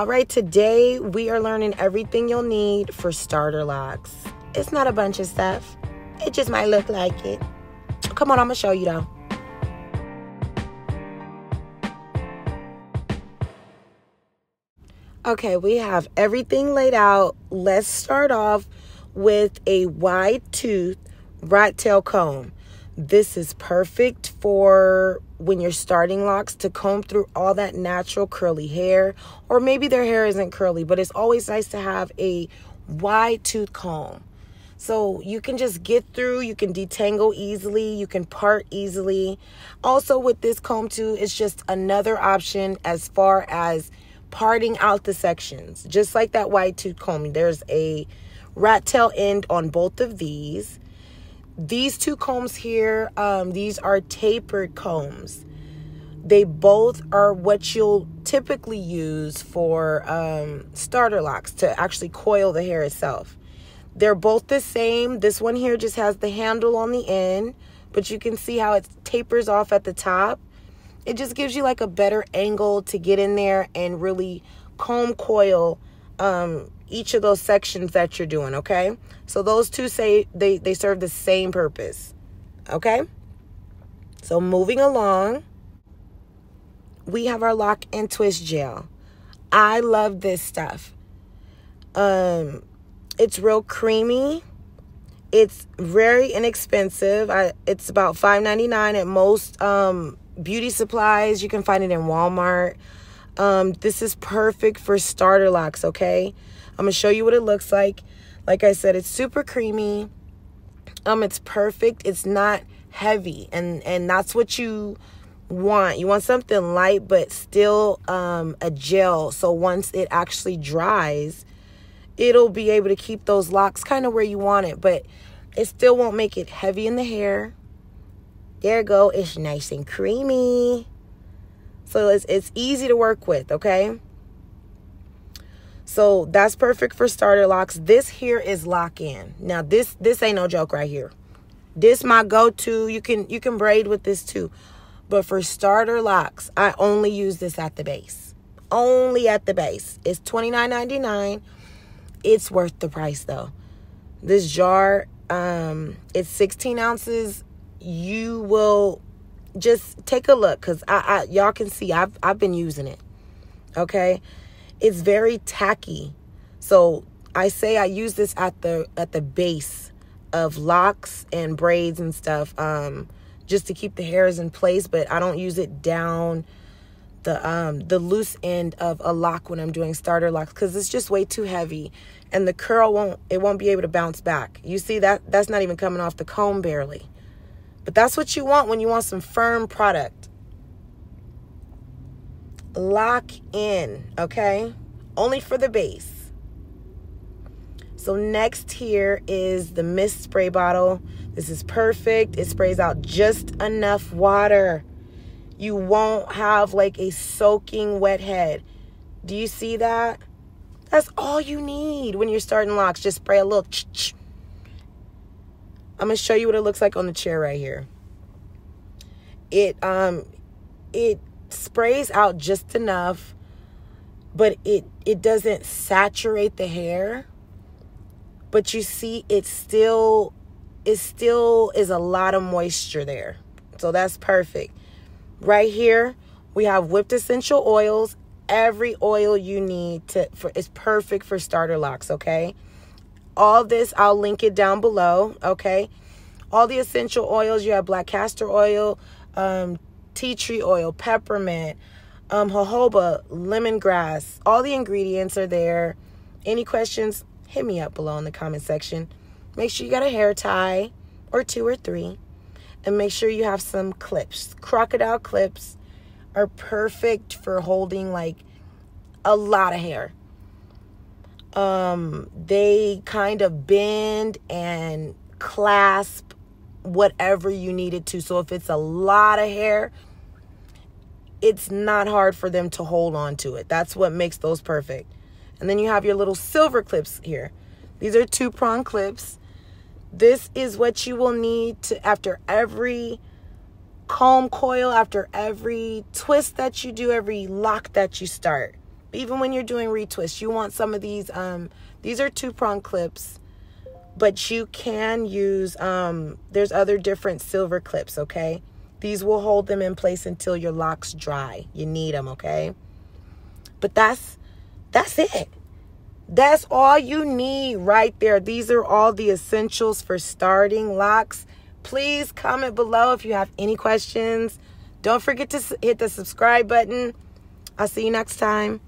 All right, today we are learning everything you'll need for starter locks. It's not a bunch of stuff, it just might look like it. Come on, I'm gonna show you though. Okay, we have everything laid out. Let's start off with a wide tooth rat tail comb. This is perfect for when you're starting locks to comb through all that natural curly hair, or maybe their hair isn't curly, but it's always nice to have a wide tooth comb. So you can just get through, you can detangle easily, you can part easily. Also, with this comb, too, it's just another option as far as parting out the sections. Just like that wide tooth comb, there's a rat tail end on both of these. These two combs here, um, these are tapered combs. They both are what you'll typically use for um, starter locks to actually coil the hair itself. They're both the same. This one here just has the handle on the end, but you can see how it tapers off at the top. It just gives you like a better angle to get in there and really comb coil um, each of those sections that you're doing, okay? So those two say they, they serve the same purpose, okay? So moving along, we have our lock and twist gel. I love this stuff. Um, it's real creamy. It's very inexpensive. I, it's about $5.99 at most um, beauty supplies. You can find it in Walmart. Um, this is perfect for starter locks, okay? I'm going to show you what it looks like. Like I said, it's super creamy. Um, it's perfect. It's not heavy, and and that's what you want. You want something light, but still um, a gel. So once it actually dries, it'll be able to keep those locks kind of where you want it, but it still won't make it heavy in the hair. There you go. It's nice and creamy. So it's it's easy to work with, okay? So that's perfect for starter locks. This here is Loc N. Now this this ain't no joke right here. This my go-to. You can you can braid with this too. But for starter locks, I only use this at the base. Only at the base. It's $29.99. It's worth the price though. This jar, um, it's 16 ounces. You will just take a look because I, I y'all can see I've I've been using it. Okay it's very tacky. So I say I use this at the at the base of locks and braids and stuff, um, just to keep the hairs in place. But I don't use it down the um the loose end of a lock when I'm doing starter locks because it's just way too heavy, and the curl won't it won't be able to bounce back. You see that that's not even coming off the comb barely. But that's what you want when you want some firm product Loc N, okay? Only for the base. So next here is the mist spray bottle. This is perfect. It sprays out just enough water. You won't have like a soaking wet head. Do you see that? That's all you need when you're starting locks. Just spray a little. I'm gonna show you what it looks like on the chair right here. It um, it sprays out just enough, but it it doesn't saturate the hair. But you see it still it still is a lot of moisture there. So that's perfect. Right here, we have Whipd essential oils. Every oil you need to for is perfect for starter locks, okay? All this I'll link it down below, okay? All the essential oils, you have black castor oil, um, tea tree oil, peppermint, um, jojoba, lemongrass. All the ingredients are there. Any questions, hit me up below in the comment section. Make sure you got a hair tie or two or three. And make sure you have some clips. Crocodile clips are perfect for holding like a lot of hair. Um, they kind of bend and clasp whatever you need it to. So if it's a lot of hair, it's not hard for them to hold on to it. That's what makes those perfect. And then you have your little silver clips here. These are two prong clips. This is what you will need to after every comb coil, after every twist that you do, every lock that you start. Even when you're doing retwists, you want some of these. Um, these are two prong clips, but you can use. Um, there's other different silver clips. Okay, these will hold them in place until your locks dry. You need them. Okay, but that's that's it. That's all you need right there. These are all the essentials for starting locks. Please comment below if you have any questions. Don't forget to hit the subscribe button. I'll see you next time.